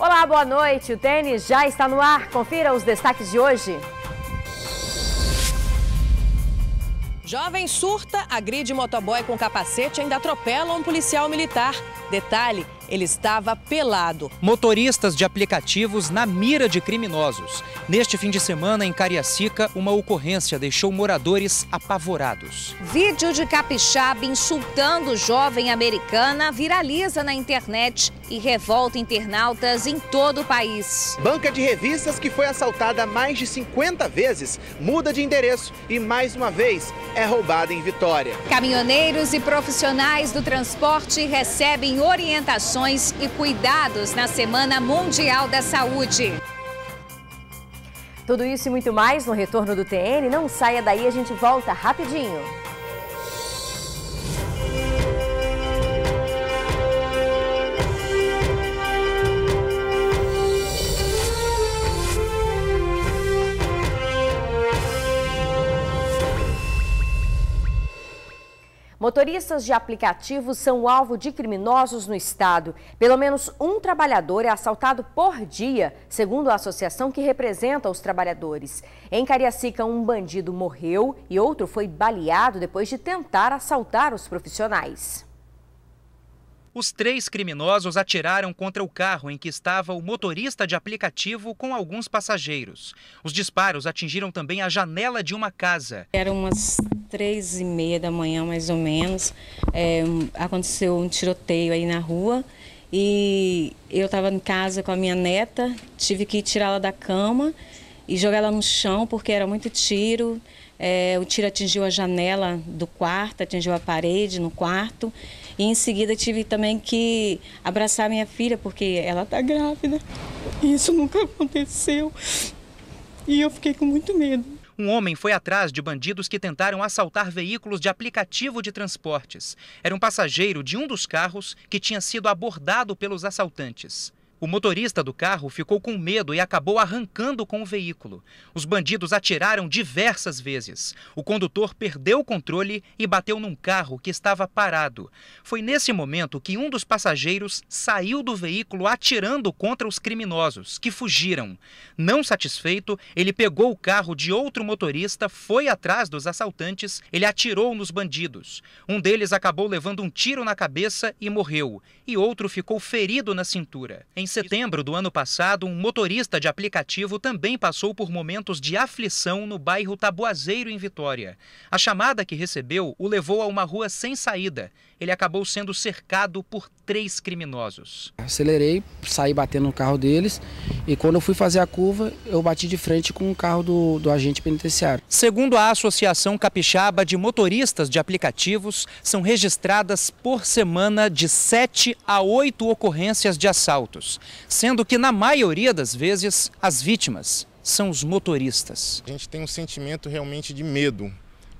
Olá, boa noite. O tênis já está no ar. Confira os destaques de hoje. Jovem surta, agride motoboy com capacete e ainda atropela um policial militar. Detalhe, ele estava pelado. Motoristas de aplicativos na mira de criminosos. Neste fim de semana, em Cariacica, uma ocorrência deixou moradores apavorados. Vídeo de capixaba insultando jovem americana viraliza na internet e revolta internautas em todo o país. Banca de revistas que foi assaltada mais de 50 vezes muda de endereço e mais uma vez é roubada em Vitória. Caminhoneiros e profissionais do transporte recebem orientações e cuidados na Semana Mundial da Saúde. Tudo isso e muito mais no retorno do TN. Não saia daí, a gente volta rapidinho. Motoristas de aplicativos são alvo de criminosos no estado. Pelo menos um trabalhador é assaltado por dia, segundo a associação que representa os trabalhadores. Em Cariacica, um bandido morreu e outro foi baleado depois de tentar assaltar os profissionais. Os três criminosos atiraram contra o carro em que estava o motorista de aplicativo com alguns passageiros. Os disparos atingiram também a janela de uma casa. Eram umas três e meia da manhã, mais ou menos. É, aconteceu um tiroteio aí na rua e eu estava em casa com a minha neta, tive que tirá-la da cama e jogar ela no chão porque era muito tiro. É, o tiro atingiu a janela do quarto, atingiu a parede no quarto. E em seguida tive também que abraçar minha filha, porque ela está grávida. Isso nunca aconteceu. E eu fiquei com muito medo. Um homem foi atrás de bandidos que tentaram assaltar veículos de aplicativo de transportes. Era um passageiro de um dos carros que tinha sido abordado pelos assaltantes. O motorista do carro ficou com medo e acabou arrancando com o veículo. Os bandidos atiraram diversas vezes. O condutor perdeu o controle e bateu num carro que estava parado. Foi nesse momento que um dos passageiros saiu do veículo atirando contra os criminosos, que fugiram. Não satisfeito, ele pegou o carro de outro motorista, foi atrás dos assaltantes, ele atirou nos bandidos. Um deles acabou levando um tiro na cabeça e morreu, e outro ficou ferido na cintura. Em setembro do ano passado, um motorista de aplicativo também passou por momentos de aflição no bairro Tabuazeiro, em Vitória. A chamada que recebeu o levou a uma rua sem saída. Ele acabou sendo cercado por três criminosos. Acelerei, saí batendo no carro deles e quando eu fui fazer a curva, eu bati de frente com o carro do, do agente penitenciário. Segundo a Associação Capixaba de Motoristas de Aplicativos, são registradas por semana de 7 a 8 ocorrências de assaltos, sendo que na maioria das vezes as vítimas são os motoristas. A gente tem um sentimento realmente de medo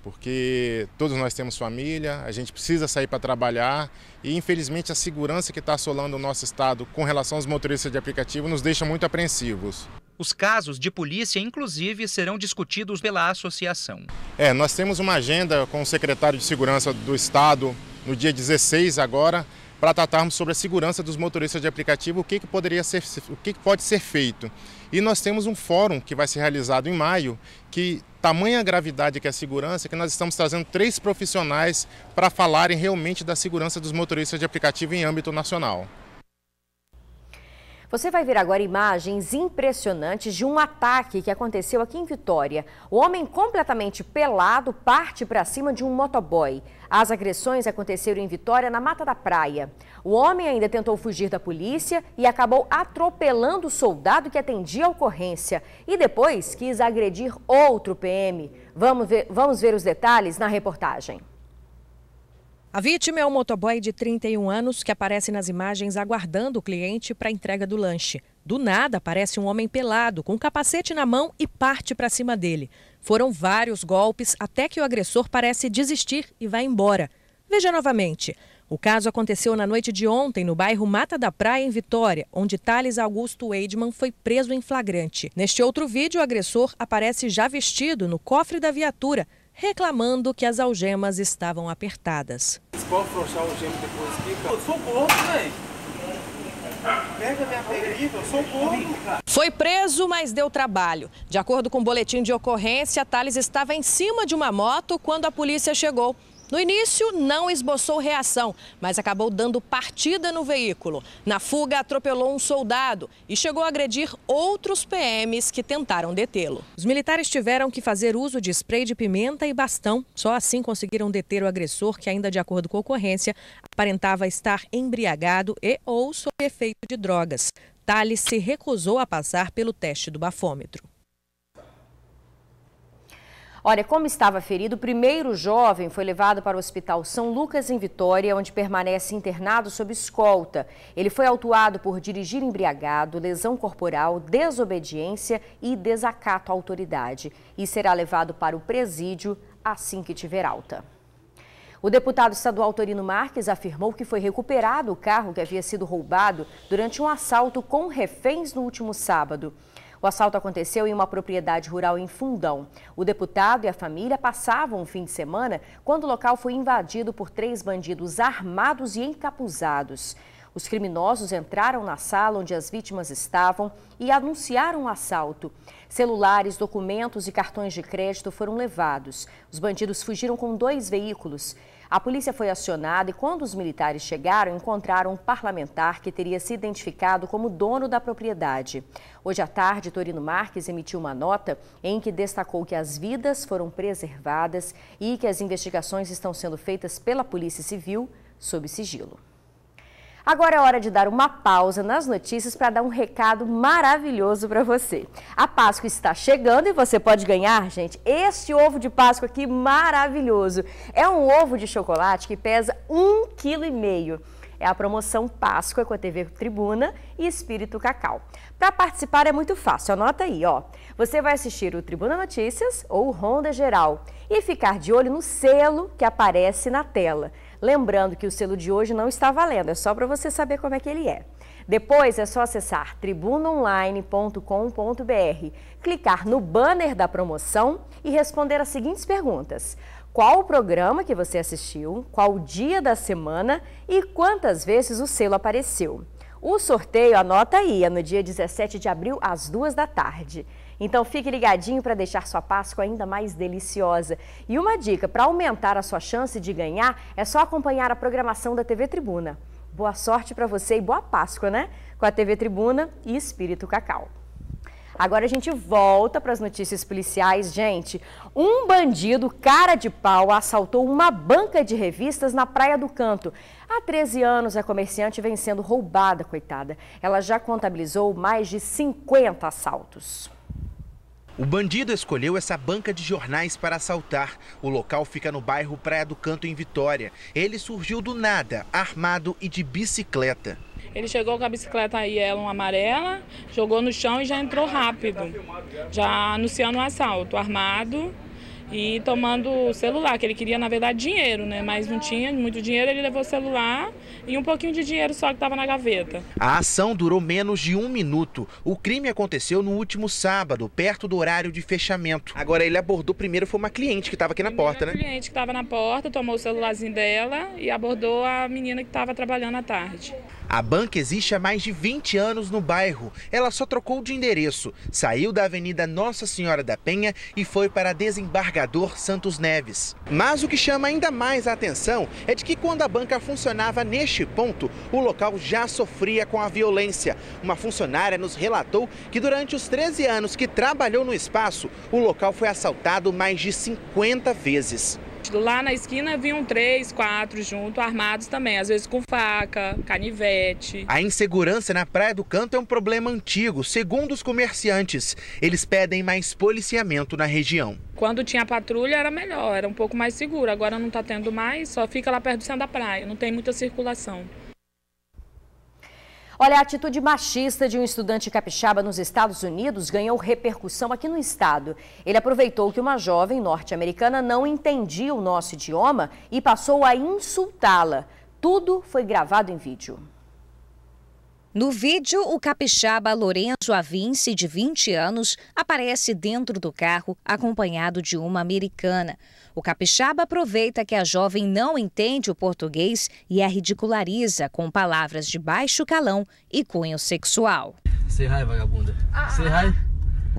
porque todos nós temos família, a gente precisa sair para trabalhar e infelizmente a segurança que está assolando o nosso estado com relação aos motoristas de aplicativo nos deixa muito apreensivos. Os casos de polícia, inclusive, serão discutidos pela associação. É, nós temos uma agenda com o secretário de Segurança do Estado no dia 16 agora para tratarmos sobre a segurança dos motoristas de aplicativo, o que, que poderia ser, o que, que pode ser feito. E nós temos um fórum que vai ser realizado em maio, que tamanha gravidade que é a segurança, que nós estamos trazendo três profissionais para falarem realmente da segurança dos motoristas de aplicativo em âmbito nacional. Você vai ver agora imagens impressionantes de um ataque que aconteceu aqui em Vitória. O homem completamente pelado parte para cima de um motoboy. As agressões aconteceram em Vitória, na Mata da Praia. O homem ainda tentou fugir da polícia e acabou atropelando o soldado que atendia a ocorrência. E depois quis agredir outro PM. Vamos ver, vamos ver os detalhes na reportagem. A vítima é um motoboy de 31 anos que aparece nas imagens aguardando o cliente para a entrega do lanche. Do nada aparece um homem pelado, com um capacete na mão e parte para cima dele. Foram vários golpes até que o agressor parece desistir e vai embora. Veja novamente. O caso aconteceu na noite de ontem no bairro Mata da Praia, em Vitória, onde Thales Augusto Weidman foi preso em flagrante. Neste outro vídeo, o agressor aparece já vestido no cofre da viatura reclamando que as algemas estavam apertadas. Pode afrouxar a algema depois aqui, cara? Socorro, velho! Pega minha eu sou Foi preso, mas deu trabalho. De acordo com o boletim de ocorrência, Thales estava em cima de uma moto quando a polícia chegou. No início, não esboçou reação, mas acabou dando partida no veículo. Na fuga, atropelou um soldado e chegou a agredir outros PMs que tentaram detê-lo. Os militares tiveram que fazer uso de spray de pimenta e bastão. Só assim conseguiram deter o agressor, que, ainda de acordo com a ocorrência, aparentava estar embriagado e ou sob efeito de drogas. Thales se recusou a passar pelo teste do bafômetro. Olha, como estava ferido, o primeiro jovem foi levado para o Hospital São Lucas, em Vitória, onde permanece internado sob escolta. Ele foi autuado por dirigir embriagado, lesão corporal, desobediência e desacato à autoridade e será levado para o presídio assim que tiver alta. O deputado estadual Torino Marques afirmou que foi recuperado o carro que havia sido roubado durante um assalto com reféns no último sábado. O assalto aconteceu em uma propriedade rural em Fundão. O deputado e a família passavam um fim de semana quando o local foi invadido por três bandidos armados e encapuzados. Os criminosos entraram na sala onde as vítimas estavam e anunciaram o um assalto. Celulares, documentos e cartões de crédito foram levados. Os bandidos fugiram com dois veículos. A polícia foi acionada e, quando os militares chegaram, encontraram um parlamentar que teria se identificado como dono da propriedade. Hoje à tarde, Torino Marques emitiu uma nota em que destacou que as vidas foram preservadas e que as investigações estão sendo feitas pela Polícia Civil sob sigilo. Agora é hora de dar uma pausa nas notícias para dar um recado maravilhoso para você. A Páscoa está chegando e você pode ganhar, gente, este ovo de Páscoa aqui maravilhoso. É um ovo de chocolate que pesa um quilo e meio. É a promoção Páscoa com a TV Tribuna e Espírito Cacau. Para participar é muito fácil, anota aí, ó. Você vai assistir o Tribuna Notícias ou o Ronda Geral e ficar de olho no selo que aparece na tela. Lembrando que o selo de hoje não está valendo, é só para você saber como é que ele é. Depois é só acessar tribunaonline.com.br, clicar no banner da promoção e responder as seguintes perguntas. Qual o programa que você assistiu, qual o dia da semana e quantas vezes o selo apareceu. O sorteio, anota aí, é no dia 17 de abril, às duas da tarde. Então fique ligadinho para deixar sua Páscoa ainda mais deliciosa. E uma dica, para aumentar a sua chance de ganhar, é só acompanhar a programação da TV Tribuna. Boa sorte para você e boa Páscoa, né? Com a TV Tribuna e Espírito Cacau. Agora a gente volta para as notícias policiais. Gente, um bandido cara de pau assaltou uma banca de revistas na Praia do Canto. Há 13 anos, a comerciante vem sendo roubada, coitada. Ela já contabilizou mais de 50 assaltos. O bandido escolheu essa banca de jornais para assaltar. O local fica no bairro Praia do Canto, em Vitória. Ele surgiu do nada, armado e de bicicleta. Ele chegou com a bicicleta aí, ela uma amarela, jogou no chão e já entrou rápido, já anunciando o um assalto, armado e tomando o celular, que ele queria, na verdade, dinheiro, né? Mas não tinha muito dinheiro, ele levou o celular e um pouquinho de dinheiro só que estava na gaveta. A ação durou menos de um minuto. O crime aconteceu no último sábado, perto do horário de fechamento. Agora, ele abordou primeiro, foi uma cliente que estava aqui na porta, né? cliente que estava na porta, tomou o celularzinho dela e abordou a menina que estava trabalhando à tarde. A banca existe há mais de 20 anos no bairro. Ela só trocou de endereço. Saiu da Avenida Nossa Senhora da Penha e foi para Desembargador Santos Neves. Mas o que chama ainda mais a atenção é de que quando a banca funcionava neste ponto, o local já sofria com a violência. Uma funcionária nos relatou que durante os 13 anos que trabalhou no espaço, o local foi assaltado mais de 50 vezes. Lá na esquina vinham três, quatro junto, armados também, às vezes com faca, canivete. A insegurança na Praia do Canto é um problema antigo, segundo os comerciantes. Eles pedem mais policiamento na região. Quando tinha patrulha era melhor, era um pouco mais seguro. Agora não está tendo mais, só fica lá perto do centro da praia, não tem muita circulação. Olha, a atitude machista de um estudante capixaba nos Estados Unidos ganhou repercussão aqui no estado. Ele aproveitou que uma jovem norte-americana não entendia o nosso idioma e passou a insultá-la. Tudo foi gravado em vídeo. No vídeo, o capixaba Lorenzo Avinci, de 20 anos, aparece dentro do carro acompanhado de uma americana. O capixaba aproveita que a jovem não entende o português e a ridiculariza com palavras de baixo calão e cunho sexual. Say hi, vagabunda. Say hi.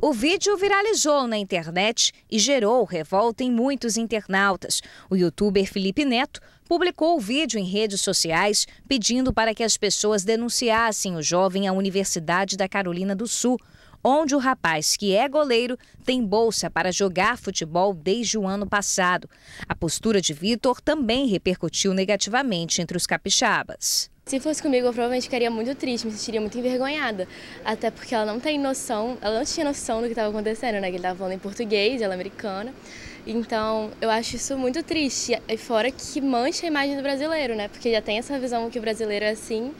O vídeo viralizou na internet e gerou revolta em muitos internautas. O youtuber Felipe Neto publicou o vídeo em redes sociais pedindo para que as pessoas denunciassem o jovem à Universidade da Carolina do Sul, onde o rapaz, que é goleiro, tem bolsa para jogar futebol desde o ano passado. A postura de Vitor também repercutiu negativamente entre os capixabas. Se fosse comigo, eu provavelmente ficaria muito triste, me sentiria muito envergonhada. Até porque ela não tem noção, ela não tinha noção do que estava acontecendo, né? Que ele estava falando em português, ela é americana. Então, eu acho isso muito triste. E fora que mancha a imagem do brasileiro, né? Porque já tem essa visão que o brasileiro é assim.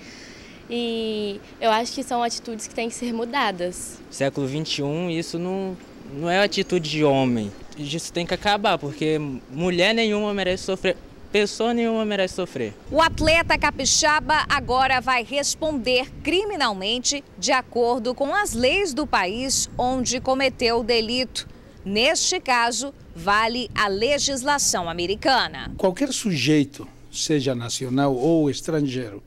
E eu acho que são atitudes que têm que ser mudadas. Século XXI, isso não, não é atitude de homem. Isso tem que acabar, porque mulher nenhuma merece sofrer pessoa nenhuma merece sofrer. O atleta capixaba agora vai responder criminalmente de acordo com as leis do país onde cometeu o delito. Neste caso, vale a legislação americana. Qualquer sujeito, seja nacional ou estrangeiro,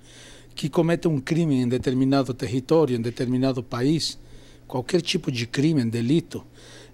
que cometa um crime em determinado território, em determinado país, qualquer tipo de crime, delito,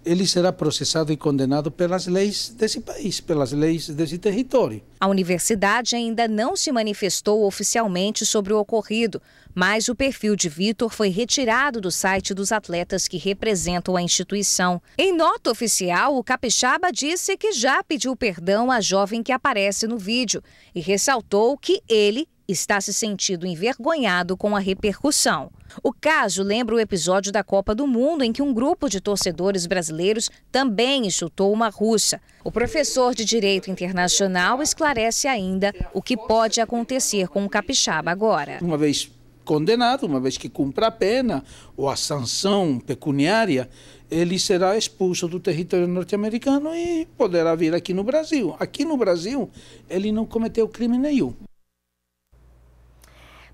ele será processado e condenado pelas leis desse país, pelas leis desse território. A universidade ainda não se manifestou oficialmente sobre o ocorrido, mas o perfil de Vitor foi retirado do site dos atletas que representam a instituição. Em nota oficial, o Capixaba disse que já pediu perdão à jovem que aparece no vídeo e ressaltou que ele está se sentindo envergonhado com a repercussão. O caso lembra o episódio da Copa do Mundo em que um grupo de torcedores brasileiros também insultou uma russa. O professor de Direito Internacional esclarece ainda o que pode acontecer com o capixaba agora. Uma vez condenado, uma vez que cumpra a pena ou a sanção pecuniária, ele será expulso do território norte-americano e poderá vir aqui no Brasil. Aqui no Brasil, ele não cometeu crime nenhum.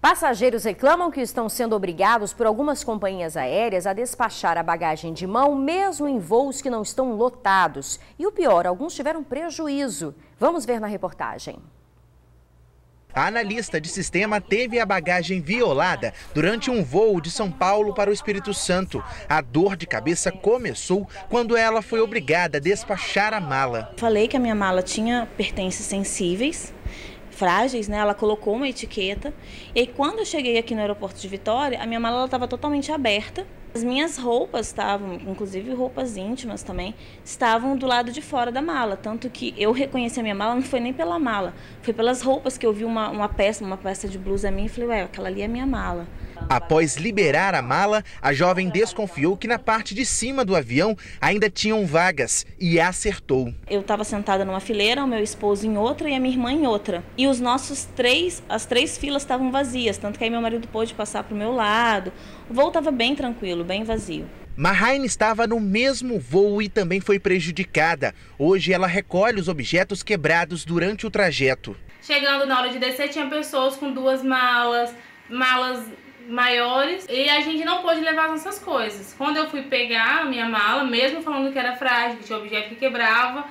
Passageiros reclamam que estão sendo obrigados por algumas companhias aéreas a despachar a bagagem de mão, mesmo em voos que não estão lotados. E o pior, alguns tiveram prejuízo. Vamos ver na reportagem. A analista de sistema teve a bagagem violada durante um voo de São Paulo para o Espírito Santo. A dor de cabeça começou quando ela foi obrigada a despachar a mala. Falei que a minha mala tinha pertences sensíveis frágeis, né? Ela colocou uma etiqueta. E aí, quando eu cheguei aqui no aeroporto de Vitória, a minha mala estava totalmente aberta. As minhas roupas estavam, inclusive roupas íntimas também, estavam do lado de fora da mala. Tanto que eu reconheci a minha mala, não foi nem pela mala, foi pelas roupas que eu vi uma, uma peça, uma peça de blusa minha e falei, ué, aquela ali é minha mala. Após liberar a mala, a jovem desconfiou que na parte de cima do avião ainda tinham vagas e acertou. Eu estava sentada numa fileira, o meu esposo em outra e a minha irmã em outra. E os nossos três, as três filas estavam vazias, tanto que aí meu marido pôde passar para o meu lado. O voo estava bem tranquilo, bem vazio. Mahaine estava no mesmo voo e também foi prejudicada. Hoje ela recolhe os objetos quebrados durante o trajeto. Chegando na hora de descer, tinha pessoas com duas malas, malas maiores e a gente não pôde levar nossas coisas. Quando eu fui pegar a minha mala, mesmo falando que era frágil, que tinha objeto que quebrava,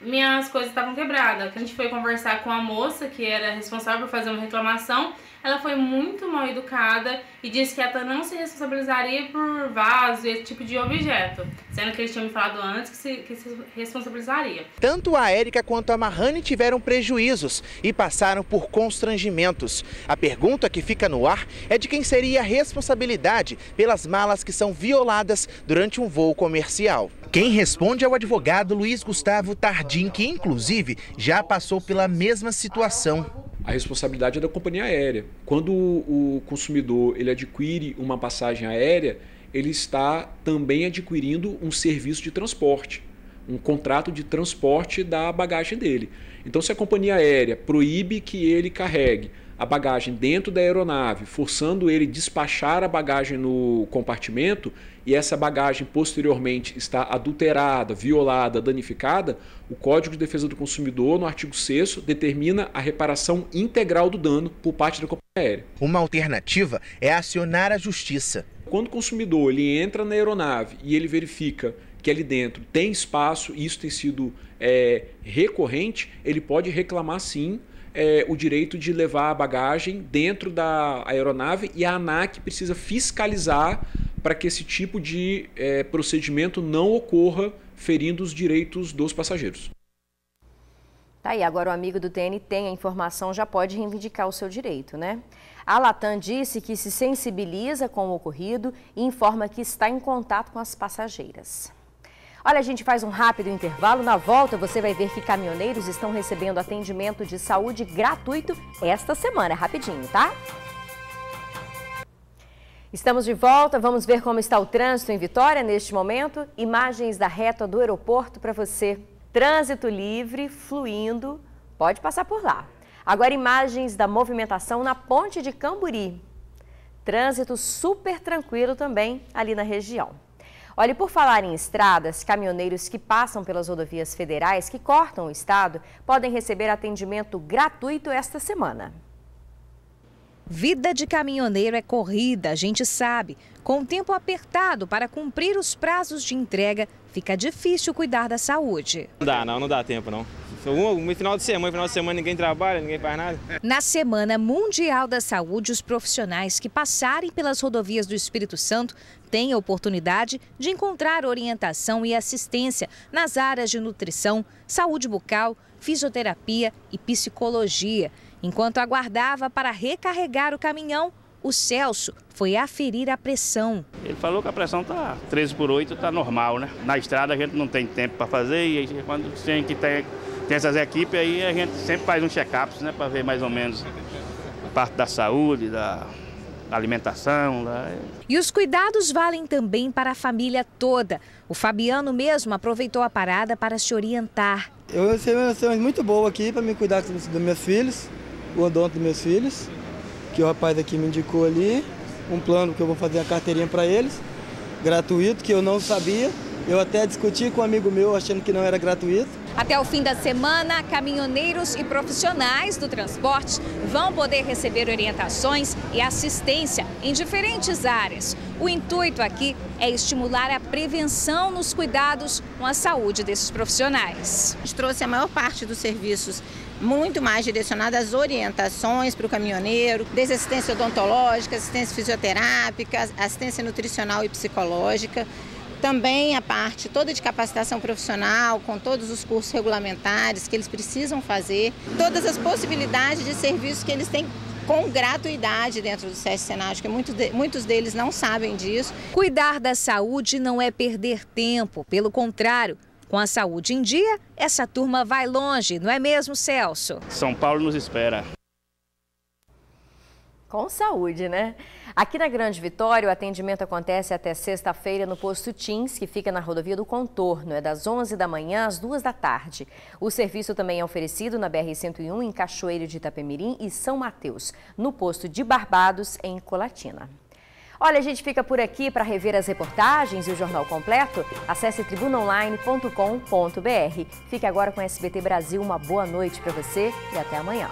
minhas coisas estavam quebradas. A gente foi conversar com a moça que era responsável por fazer uma reclamação ela foi muito mal educada e disse que ela não se responsabilizaria por vaso e esse tipo de objeto, sendo que eles tinham me falado antes que se, que se responsabilizaria. Tanto a Érica quanto a Mahane tiveram prejuízos e passaram por constrangimentos. A pergunta que fica no ar é de quem seria a responsabilidade pelas malas que são violadas durante um voo comercial. Quem responde é o advogado Luiz Gustavo Tardim, que inclusive já passou pela mesma situação a responsabilidade é da companhia aérea. Quando o consumidor ele adquire uma passagem aérea, ele está também adquirindo um serviço de transporte, um contrato de transporte da bagagem dele. Então, se a companhia aérea proíbe que ele carregue a bagagem dentro da aeronave, forçando ele despachar a bagagem no compartimento e essa bagagem posteriormente está adulterada, violada, danificada, o Código de Defesa do Consumidor, no artigo 6 determina a reparação integral do dano por parte da companhia aérea. Uma alternativa é acionar a justiça. Quando o consumidor ele entra na aeronave e ele verifica que ali dentro tem espaço, e isso tem sido é, recorrente, ele pode reclamar sim é, o direito de levar a bagagem dentro da aeronave e a ANAC precisa fiscalizar para que esse tipo de é, procedimento não ocorra, ferindo os direitos dos passageiros. Tá aí, agora o amigo do TN tem a informação, já pode reivindicar o seu direito, né? A Latam disse que se sensibiliza com o ocorrido e informa que está em contato com as passageiras. Olha, a gente faz um rápido intervalo. Na volta, você vai ver que caminhoneiros estão recebendo atendimento de saúde gratuito esta semana. Rapidinho, tá? Estamos de volta. Vamos ver como está o trânsito em Vitória neste momento. Imagens da reta do aeroporto para você. Trânsito livre, fluindo. Pode passar por lá. Agora, imagens da movimentação na ponte de Camburi. Trânsito super tranquilo também ali na região. Olha, por falar em estradas, caminhoneiros que passam pelas rodovias federais que cortam o estado podem receber atendimento gratuito esta semana. Vida de caminhoneiro é corrida, a gente sabe. Com o tempo apertado para cumprir os prazos de entrega, fica difícil cuidar da saúde. Não dá, não, não dá tempo não. Um, final de semana, final de semana ninguém trabalha, ninguém faz nada. Na Semana Mundial da Saúde, os profissionais que passarem pelas rodovias do Espírito Santo têm a oportunidade de encontrar orientação e assistência nas áreas de nutrição, saúde bucal, fisioterapia e psicologia. Enquanto aguardava para recarregar o caminhão, o Celso foi aferir a pressão. Ele falou que a pressão está 13 por 8, está normal, né? Na estrada a gente não tem tempo para fazer e quando tem que ter tem essas equipes aí, a gente sempre faz um check-up, né, para ver mais ou menos a parte da saúde, da, alimentação. Da... E os cuidados valem também para a família toda. O Fabiano mesmo aproveitou a parada para se orientar. Eu recebi uma muito boa aqui para me cuidar dos meus filhos, o odonto dos meus filhos, que o rapaz aqui me indicou ali, um plano que eu vou fazer a carteirinha para eles, gratuito, que eu não sabia. Eu até discuti com um amigo meu achando que não era gratuito. Até o fim da semana, caminhoneiros e profissionais do transporte vão poder receber orientações e assistência em diferentes áreas. O intuito aqui é estimular a prevenção nos cuidados com a saúde desses profissionais. A gente trouxe a maior parte dos serviços muito mais direcionados às orientações para o caminhoneiro, desde assistência odontológica, assistência fisioterápica, assistência nutricional e psicológica. Também a parte toda de capacitação profissional, com todos os cursos regulamentares que eles precisam fazer, todas as possibilidades de serviços que eles têm com gratuidade dentro do SESC Senado, que muitos, de, muitos deles não sabem disso. Cuidar da saúde não é perder tempo, pelo contrário. Com a saúde em dia, essa turma vai longe, não é mesmo, Celso? São Paulo nos espera. Com saúde, né? Aqui na Grande Vitória, o atendimento acontece até sexta-feira no posto Tins, que fica na rodovia do Contorno. É das 11 da manhã às 2 da tarde. O serviço também é oferecido na BR-101 em Cachoeiro de Itapemirim e São Mateus, no posto de Barbados, em Colatina. Olha, a gente fica por aqui para rever as reportagens e o jornal completo. Acesse tribunaonline.com.br. Fique agora com o SBT Brasil. Uma boa noite para você e até amanhã.